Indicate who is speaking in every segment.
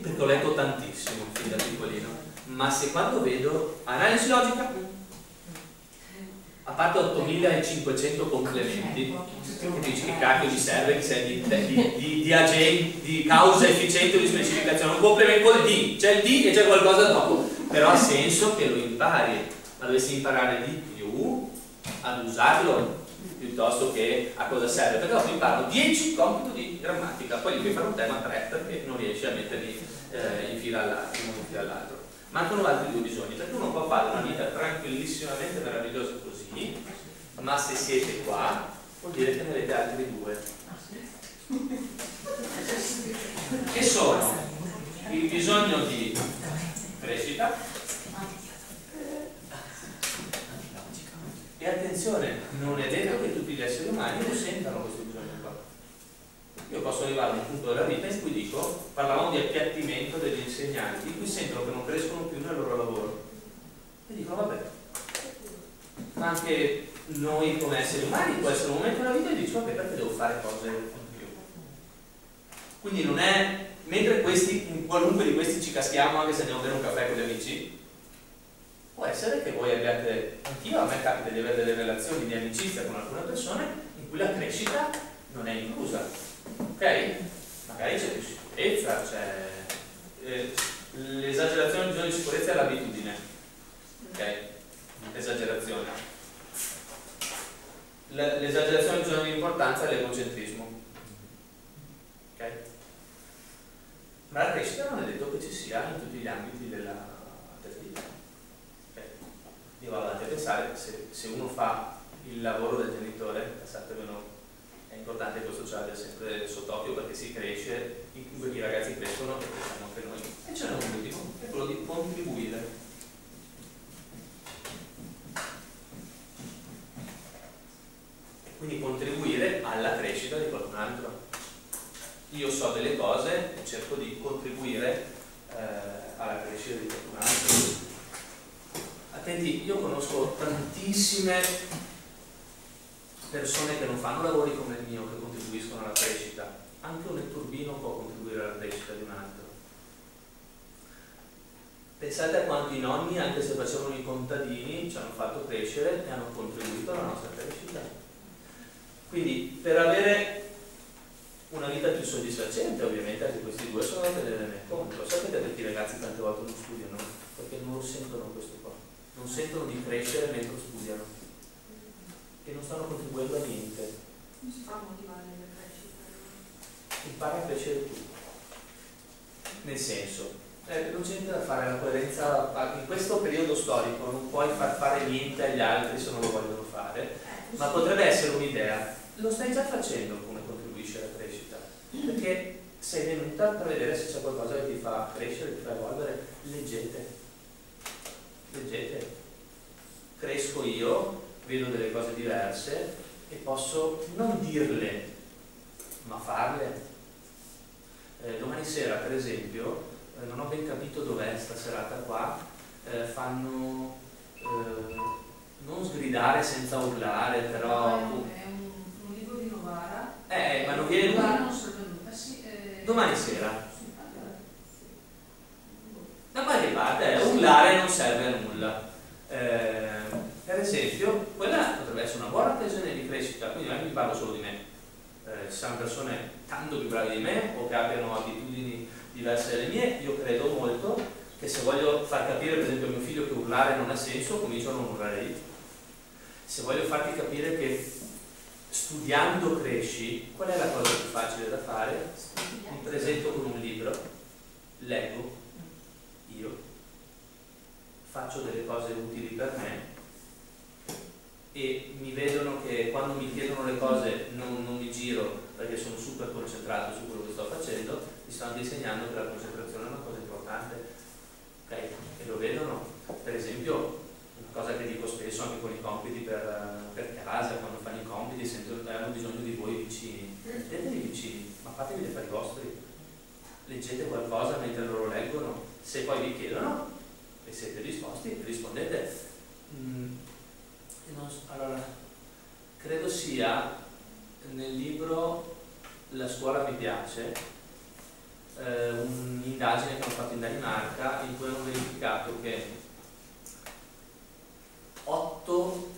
Speaker 1: perché ho letto tantissimo fin da piccolino, ma se quando vedo analisi logica, a parte 8500 complementi, dici che cacchio di serve, che sei di, di, di, di, agenti, di causa efficiente di specificazione, un complemento col D, c'è il D e c'è qualcosa dopo, però ha senso che lo impari, ma dovessi imparare di più ad usarlo piuttosto che a cosa serve, perché dopo imparo 10 compiti di grammatica, poi devi fare un tema 3 perché non riesci a metterli eh, in fila all'altro. Mancano altri due bisogni, perché uno può fare una vita tranquillissimamente meravigliosa così, ma se siete qua vuol dire che ne avete altri due. Che sono il bisogno di crescita e attenzione, non è detto che tutti gli esseri umani lo sentano questo bisogno. Io posso arrivare a un punto della vita in cui dico, parlavamo di appiattimento degli insegnanti, in cui sentono che non crescono più nel loro lavoro. E dicono, vabbè, ma anche noi come esseri umani può essere un momento della vita e dici vabbè perché devo fare cose in più? Quindi non è mentre questi, qualunque di questi ci caschiamo anche se andiamo a bere un caffè con gli amici può essere che voi abbiate anch'io a me capita di avere delle relazioni di amicizia con alcune persone in cui la crescita non è inclusa ok? magari c'è più sicurezza c'è eh, l'esagerazione del bisogno di sicurezza è l'abitudine ok? esagerazione l'esagerazione del bisogno di importanza è l'egocentrismo. Okay? Ma la crescita non è detto che ci sia in tutti gli ambiti della, vita. Okay? Io vado a pensare se, se, uno fa il lavoro del genitore, pensatevelo, è importante questo ce l'abbia sempre sott'occhio perché si cresce, i, i ragazzi crescono e cresciamo anche noi. E c'è un ultimo, è quello di contribuire quindi contribuire alla crescita di qualcun altro. Io so delle cose e cerco di contribuire eh, alla crescita di qualcun altro. Attenti, io conosco tantissime persone che non fanno lavori come il mio, che contribuiscono alla crescita. Anche un netturbino può contribuire alla crescita di un altro. Pensate a quanti nonni, anche se facevano i contadini, ci hanno fatto crescere e hanno contribuito alla nostra crescita. Quindi per avere una vita più soddisfacente, ovviamente anche questi due sono da tenere nel conto. Sapete perché i ragazzi tante volte non studiano? Perché non lo sentono questo qua. Non sentono di crescere mentre studiano. E non stanno contribuendo a niente.
Speaker 2: Come si fa motivare la crescita?
Speaker 1: Impara a crescere tu. Nel senso, eh, non c'è niente da fare, la coerenza in questo periodo storico non puoi far fare niente agli altri se non lo vogliono fare, eh, ma potrebbe essere un'idea lo stai già facendo come contribuisce alla crescita, perché sei venuta per vedere se c'è qualcosa che ti fa crescere, ti fa evolvere, leggete, leggete, cresco io, vedo delle cose diverse e posso non dirle, ma farle. Eh, domani sera, per esempio, eh, non ho ben capito dov'è sta serata qua, eh, fanno eh, non sgridare senza urlare, però...
Speaker 2: È un Novara.
Speaker 1: Eh, ma non viene
Speaker 2: Novara non sono venuta, sì.
Speaker 1: Eh... Domani sera. Da qualche parte, eh, urlare non serve a nulla. Eh, per esempio, quella potrebbe essere una buona occasione di crescita, quindi non è che vi parlo solo di me. Eh, ci sono persone tanto più brave di me o che abbiano abitudini diverse dalle mie, io credo molto che se voglio far capire per esempio a mio figlio che urlare non ha senso, comincio a non urlare io. Se voglio farti capire che studiando cresci, qual è la cosa più facile da fare? Mi presento con un libro, leggo, io, faccio delle cose utili per me e mi vedono che quando mi chiedono le cose non, non mi giro perché sono super concentrato su quello che sto facendo, mi sto anche insegnando che la concentrazione è una cosa importante. Ok? E lo vedono, per esempio, cosa che dico spesso anche con i compiti per, per casa, quando fanno i compiti sento che hanno bisogno di voi vicini. Mettetevi vicini, ma fatevi gli affari vostri. Leggete qualcosa mentre loro leggono. Se poi vi chiedono e siete disposti, rispondete. Allora, credo sia nel libro La scuola mi piace eh, un un'indagine che hanno fatto in Danimarca in cui hanno verificato che 8,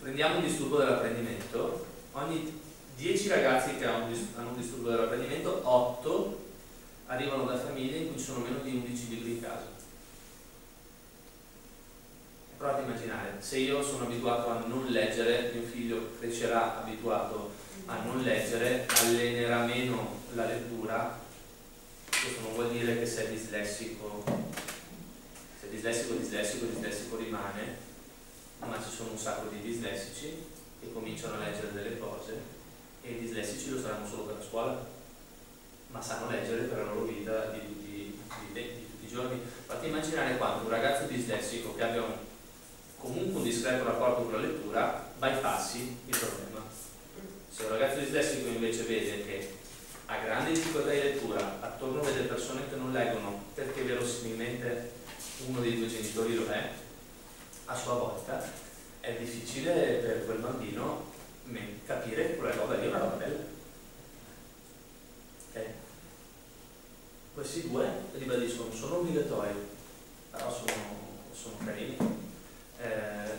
Speaker 1: prendiamo un disturbo dell'apprendimento, ogni 10 ragazzi che hanno un disturbo dell'apprendimento, 8 arrivano da famiglie in cui ci sono meno di 11 libri in casa. Provate a immaginare, se io sono abituato a non leggere, mio figlio crescerà abituato a non leggere, allenerà meno la lettura, questo non vuol dire che se è dislessico, se è dislessico, dislessico, dislessico rimane, ma ci sono un sacco di dislessici che cominciano a leggere delle cose e i dislessici lo saranno solo per la scuola, ma sanno leggere per la loro vita di di, di, di tutti i giorni. Fate immaginare quando un ragazzo dislessico che abbia un, comunque un discreto rapporto con la lettura bypassi il problema. Se un ragazzo dislessico invece vede che ha grandi difficoltà di lettura, attorno vede persone che non leggono perché verosimilmente uno dei due genitori lo è, a sua volta è difficile per quel bambino capire che quella roba lì è una roba bella. Okay. Questi due, ribadisco, non sono obbligatori, però sono, sono carini. Eh,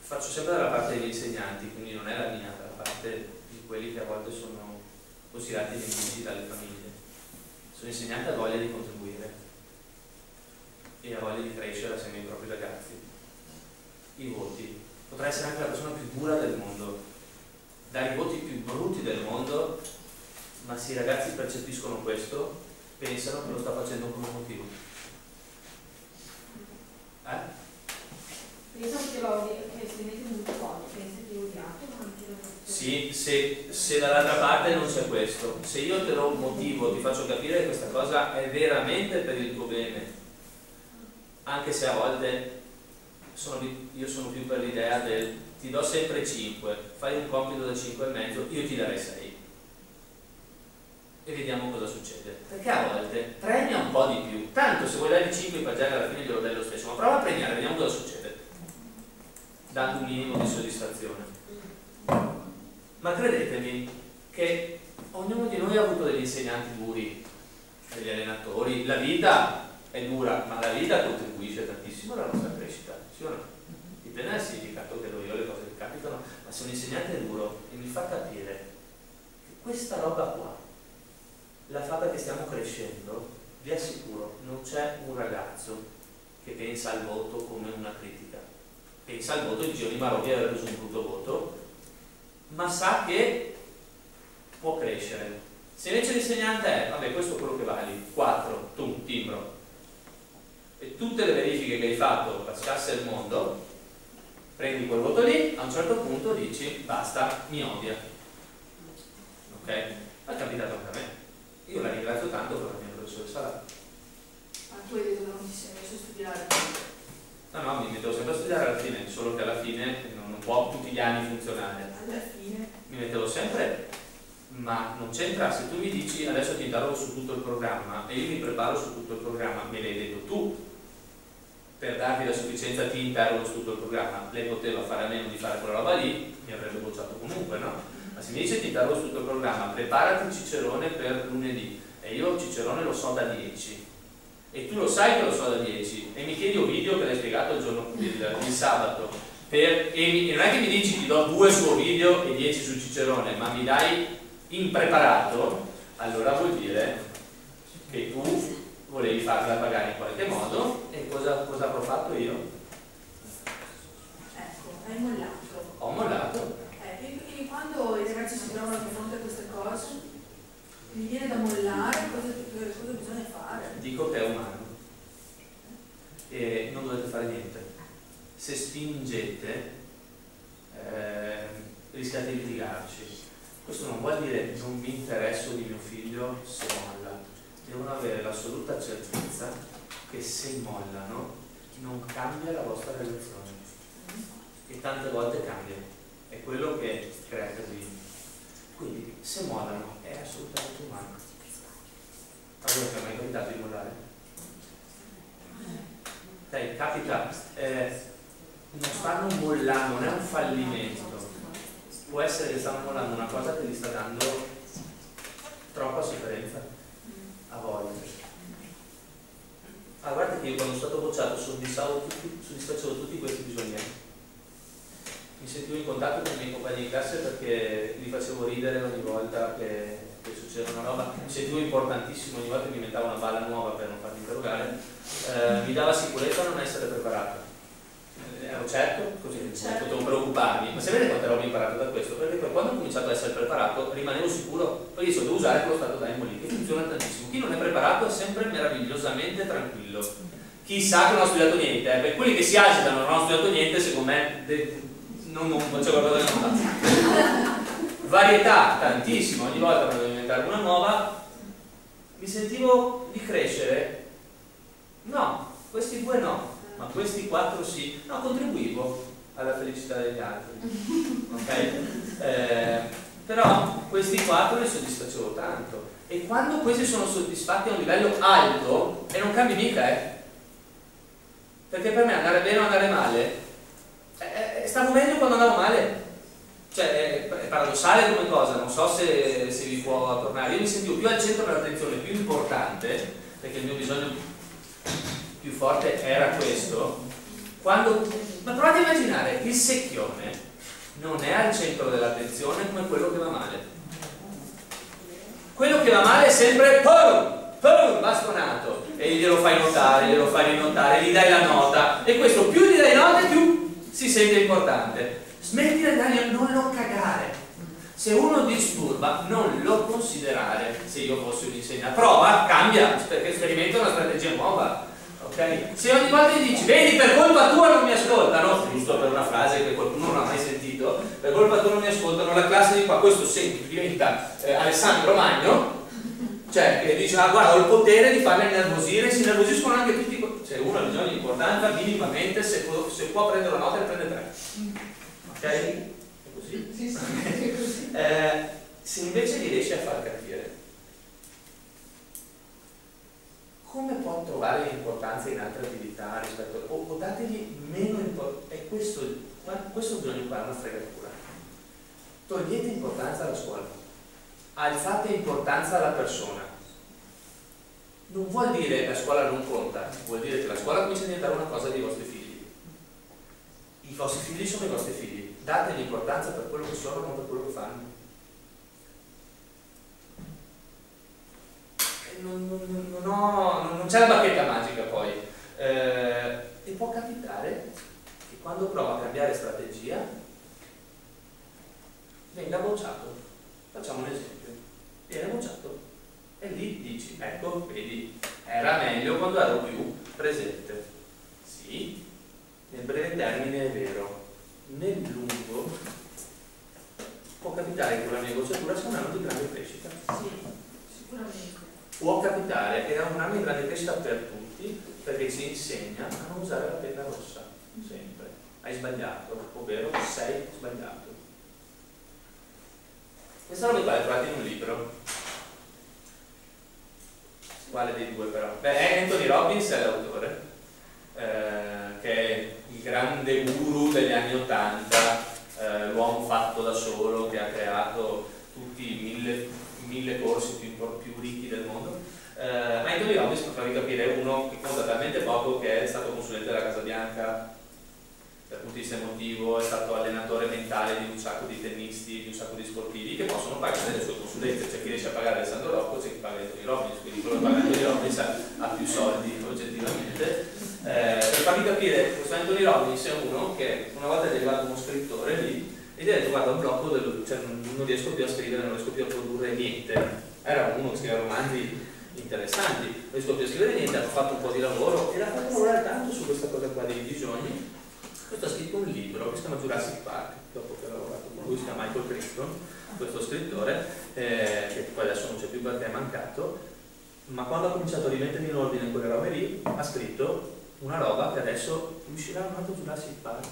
Speaker 1: faccio sempre dalla parte degli insegnanti, quindi non è la mia, dalla parte di quelli che a volte sono considerati nemici dalle famiglie. Sono insegnante a voglia di contribuire e ha voglia di crescere assieme ai propri ragazzi. I voti. Potrà essere anche la persona più dura del mondo, dare i voti più brutti del mondo, ma se i ragazzi percepiscono questo, pensano che lo sta facendo con un motivo. Eh?
Speaker 2: Penso che lo che si mette molto poco, penso che odiato, ma anche lo
Speaker 1: Sì, se, se dall'altra parte non c'è questo, se io te un motivo, ti faccio capire che questa cosa è veramente per il tuo bene, anche se a volte sono, io sono più per l'idea del ti do sempre 5, fai un compito da 5 e mezzo, io ti darei 6 e vediamo cosa succede. Perché a volte premia un po' di più. Tanto se vuoi dare 5 i pagare alla fine glielo dai lo stesso, ma prova a premiare, vediamo cosa succede dando un minimo di soddisfazione. Ma credetemi che ognuno di noi ha avuto degli insegnanti duri, degli allenatori, la vita è dura, ma la vita contribuisce tantissimo alla nostra crescita, sì o no? Dipende dal significato che do io, le cose che capitano, ma se un insegnante è duro e mi fa capire che questa roba qua, la fatta che stiamo crescendo, vi assicuro, non c'è un ragazzo che pensa al voto come una critica. Pensa al voto di Giovanni Marocchi aver preso un brutto voto, ma sa che può crescere. Se invece l'insegnante è, vabbè, questo è quello che vali, 4, tu, timbro, e tutte le verifiche che hai fatto passasse il mondo, prendi quel voto lì, a un certo punto dici, basta, mi odia. Ok? È capitato anche a me. Io la ringrazio tanto per la mia professoressa.
Speaker 2: Ma tu hai detto che non ti sei messo a studiare?
Speaker 1: No, no, mi mettevo sempre a studiare alla fine, solo che alla fine non, non può tutti gli anni funzionare.
Speaker 2: Alla fine?
Speaker 1: Mi mettevo sempre, ma non c'entra, se tu mi dici adesso ti darò su tutto il programma e io mi preparo su tutto il programma, me l'hai detto tu, per darti la sufficienza ti interrogo su tutto il programma, lei poteva fare a meno di fare quella roba lì, mi avrebbe bocciato comunque, no? Ma se mi dice ti interrogo su tutto il programma, preparati Cicerone per lunedì, e io Cicerone lo so da 10, e tu lo sai che lo so da 10 e mi chiedi un video che l'hai spiegato il, giorno, il, il sabato. Per, e, e non è che mi dici ti do due suo video e 10 su Cicerone ma mi dai impreparato allora vuol dire che tu volevi farla pagare in qualche modo e cosa, cosa avrò fatto io?
Speaker 2: Ecco, hai mollato.
Speaker 1: Ho mollato.
Speaker 2: Eh, e, e quando i ragazzi si trovano di fronte a queste cose? mi viene da mollare, cosa, cosa bisogna fare?
Speaker 1: Dico che è umano e non dovete fare niente. Se spingete eh, rischiate di litigarci. Questo non vuol dire non mi interesso di mio figlio se molla. Devono avere l'assoluta certezza che se mollano non cambia la vostra relazione. E tante volte cambia. È quello che crea casini. Quindi se mollano è assolutamente umano. A voi è mai capitato di mollare? Dai, capita, eh, non stanno mollando, non è un fallimento può essere che stanno volando una cosa che gli sta dando troppa sofferenza a volte. Ah, guarda che io quando sono stato bocciato soddisfacevo tutti, soddisfacevo tutti questi bisogni. Mi sentivo in contatto con i miei compagni di classe perché li facevo ridere ogni volta che, che succedeva una roba. Mi sentivo importantissimo ogni volta che mi inventavo una balla nuova per non farmi interrogare. Eh, mi dava sicurezza a non essere preparato ero certo, così non
Speaker 2: Certo.
Speaker 1: potevo preoccuparmi, ma sapete quante robe ho imparato da questo? Perché poi quando ho cominciato ad essere preparato rimanevo sicuro, poi io so devo usare quello stato d'animo lì, che funziona tantissimo. Chi non è preparato è sempre meravigliosamente tranquillo. Chi sa che non ha studiato niente, eh, per quelli che si agitano non hanno studiato niente, secondo me de- non, non c'è qualcosa che non va. Varietà, tantissimo, ogni volta che devo inventare una nuova, mi sentivo di crescere. No, questi due no, ma questi quattro sì. No, contribuivo alla felicità degli altri. Ok? Eh, però questi quattro li soddisfacevo tanto. E quando questi sono soddisfatti a un livello alto, e non cambi mica, eh. Perché per me andare bene o andare male, eh, eh, stavo meglio quando andavo male. Cioè, è, è paradossale come cosa, non so se, se vi può tornare. Io mi sentivo più al centro dell'attenzione, più importante, perché il mio bisogno più forte era questo, quando, ma provate a immaginare, il secchione non è al centro dell'attenzione come quello che va male. Quello che va male è sempre pum, pum, bastonato e glielo fai notare, glielo fai rinotare, gli dai la nota e questo più gli dai nota più si sente importante. Smetti di dargli non lo cagare. Se uno disturba, non lo considerare. Se io fossi un insegnante, prova, cambia, perché sperimenta una strategia nuova. Ok? Se ogni volta gli dici, vedi, per colpa tua non mi ascoltano, giusto per una frase che qualcuno non ha mai sentito, per colpa tua non mi ascoltano, la classe di qua, questo senti, diventa eh, Alessandro Magno, cioè che dice, ah guarda, ho il potere di farli nervosire, si nervosiscono anche tutti, se uno ha bisogno di importanza, minimamente, se può, se può prendere una nota, ne prende tre. Ok? È così?
Speaker 2: Sì, sì, sì, così.
Speaker 1: Eh, se invece gli riesci a far capire come può trovare l'importanza in altre attività rispetto o, o dategli meno importanza e questo, questo bisogna è una fregatura. Togliete importanza alla scuola. Alzate importanza alla persona. Non vuol dire la scuola non conta vuol dire che la scuola comincia a diventare una cosa dei vostri figli. I vostri figli sono i vostri figli. Dategli importanza per quello che sono non per quello che fanno non, non- non- ho- non- c'è la bacchetta magica poi. Eh, e può capitare che quando prova a cambiare strategia venga bocciato. Facciamo un esempio. Viene bocciato. E lì dici ecco vedi era meglio quando ero più presente. Sì nel breve termine è vero. Nel lungo può capitare che mia bocciatura sia un anno di grande crescita.
Speaker 2: Sì, sicuramente.
Speaker 1: Può capitare ed è un anno di crescita per tutti perché ci insegna a non usare la penna rossa sempre. Hai sbagliato ovvero sei sbagliato. Questa roba qua l'hai trovata in un libro. Quale dei due però? beh Anthony Robbins è l'autore eh, che è il grande guru degli anni Ottanta eh, l'uomo fatto da solo che ha creato tutti i mille, mille corsi più, più ricchi del mondo eh, Anthony Robbins per farvi capire è uno che conta talmente poco che è stato consulente della Casa Bianca dal punto di vista emotivo, è stato allenatore mentale di un sacco di tennisti, di un sacco di sportivi che possono pagare le sue consulenze, c'è chi riesce a pagare Alessandro Rocco, c'è chi paga Anthony Robbins, quindi quello che paga Anthony Robbins ha, ha più soldi oggettivamente. Eh, per farvi capire, questo Anthony Robbins è uno che una volta è arrivato uno scrittore lì e gli ha detto guarda un blocco, del, cioè, non, riesco più a scrivere, non riesco più a produrre niente. Era uno che scriveva romanzi interessanti, non riesco più a scrivere niente, hanno fatto un po' di lavoro e l'ha fatto lavorare tanto su questa cosa qua dei bisogni questo ha scritto un libro che si chiama Jurassic Park, dopo che ha lavorato con lui, si chiama Michael Crichton, questo scrittore, eh, che poi adesso non c'è più perché è mancato, ma quando ha cominciato a rimettere in ordine quelle robe lì, ha scritto una roba che adesso uscirà un altro Jurassic Park,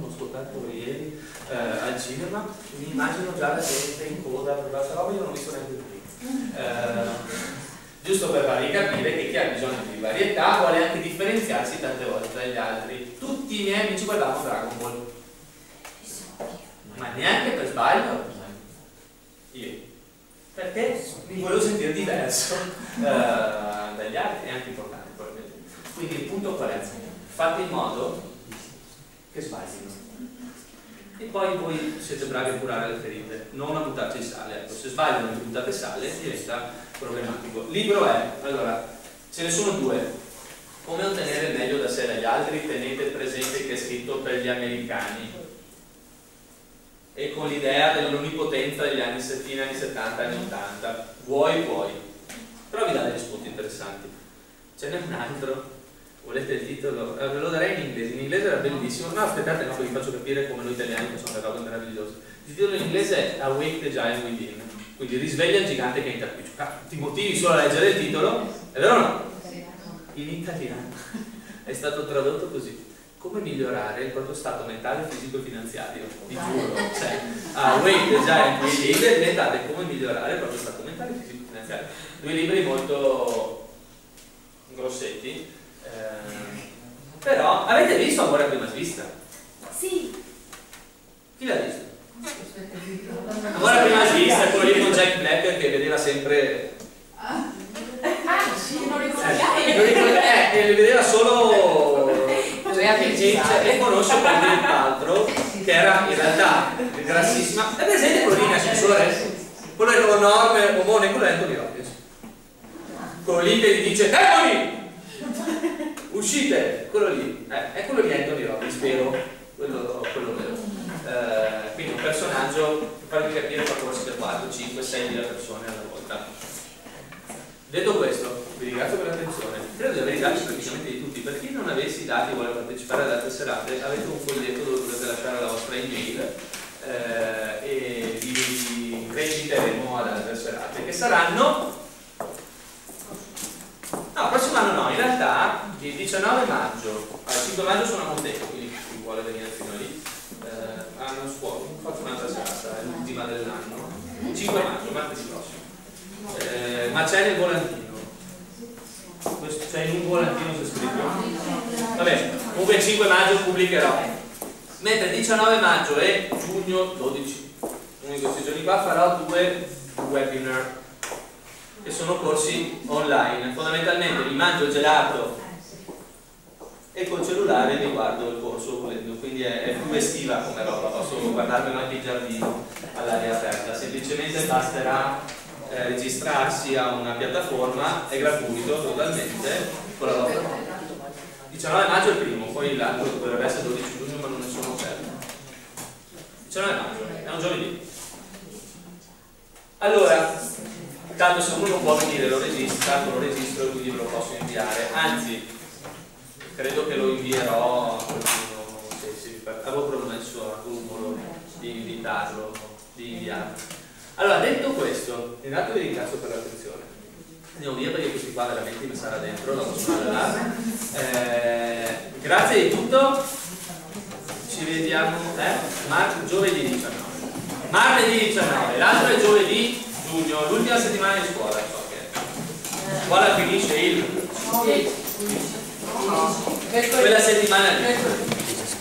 Speaker 1: l'ho ascoltato ieri eh, al cinema, mi immagino già la gente in coda per questa roba, io non ho visto neanche film. Eh, giusto per farvi capire che chi ha bisogno di varietà vuole anche differenziarsi tante volte dagli altri. Tutti i miei amici guardavano Dragon Ball, ma neanche per sbaglio. Io. Perché mi volevo sentire diverso eh, dagli altri, è anche importante. Quindi il punto qual è? Fate in modo che sbaglino. E poi voi siete bravi a curare le ferite, non a buttarci sale. Ecco, se sbagliano e buttate sale diventa problematico. Il libro è, allora, ce ne sono due. Come ottenere meglio da sé dagli altri? Tenete presente che è scritto per gli americani e con l'idea dell'onnipotenza degli anni, fine anni 70 e anni 80. Vuoi, puoi. Però vi dà degli spunti interessanti. Ce n'è un altro volete il titolo? Eh, ve lo darei in inglese, in inglese era bellissimo. No, aspettate, no, vi faccio capire come noi italiani facciamo le robe meravigliose. Il titolo in inglese è Awake the Giant Within, quindi risveglia il gigante che è in te. Ti motivi solo a leggere il titolo, è vero o no? In italiano è stato tradotto così. Come migliorare il proprio stato mentale, fisico e finanziario? Vi giuro, cioè, Awake the Giant Within è diventate come migliorare il proprio stato mentale, fisico e finanziario. Due libri molto grossetti eh, però avete visto Amore a prima vista?
Speaker 2: Sì.
Speaker 1: Chi l'ha visto? Amore a prima vista è quello lì con Jack Black che vedeva sempre.
Speaker 2: Ah, sì, non ricordo.
Speaker 1: Eh, eh, vedeva solo. E, e conosce poi dell'altro che era in realtà grassissima. È presente quello lì in ascensore? Quello è enorme, omone, quello è Anthony Hopkins. Quello lì che gli dice Demoni! Uscite, quello lì, eh, è quello di Anthony Robbins, spero, quello, quello vero. Eh, quindi un personaggio per farvi capire corsi da 4, 5, 6 mila persone alla volta. Detto questo, vi ringrazio per l'attenzione. Credo di aver dati praticamente di tutti. Per chi non avessi i dati e vuole partecipare alle altre serate, avete un foglietto dove potete lasciare la vostra email eh, e vi reinviteremo ad altre serate che saranno No, il prossimo anno no, in realtà il 19 maggio al 5 maggio sono a Montecco, quindi chi vuole venire fino lì, eh, hanno scuola, faccio un'altra serata, è l'ultima dell'anno, 5 maggio, martedì prossimo. Eh, ma c'è nel volantino. C'è in un volantino c'è scritto. Vabbè, comunque il 5 maggio pubblicherò. Mentre il 19 maggio e giugno 12, uno di questi giorni qua farò due webinar che sono corsi online. Fondamentalmente mi mangio gelato e col cellulare mi guardo il corso volendo, quindi è, più estiva come roba, posso guardarmelo anche in giardino all'aria aperta, semplicemente basterà eh, registrarsi a una piattaforma, è gratuito totalmente, con la vostra 19 maggio è il primo, poi l'altro dovrebbe essere 12 giugno ma non ne sono certo. 19 maggio, è un giovedì. Allora, Intanto se uno non può venire lo registro, tanto lo registro e quindi ve lo posso inviare. Anzi, credo che lo invierò a qualcuno, se, se, avevo promesso a Rumolo di invitarlo, di inviarlo. Allora, detto questo, intanto vi ringrazio per l'attenzione. Andiamo via perché questi qua veramente mi sarà dentro, la mandare. Eh, grazie di tutto, ci vediamo eh? giovedì 19. Martedì 19, l'altro è giovedì giugno, l'ultima settimana di scuola, so che scuola finisce il quella settimana lì.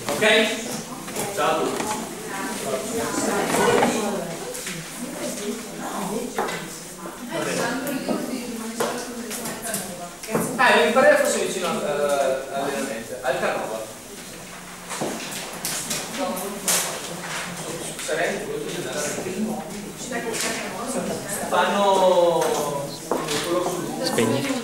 Speaker 1: Ok? Ciao a tutti. Eh, mi pareva fosse vicino uh, all'allenamento, al Canova. Sarei di andare a fanno quello su
Speaker 3: Spegni.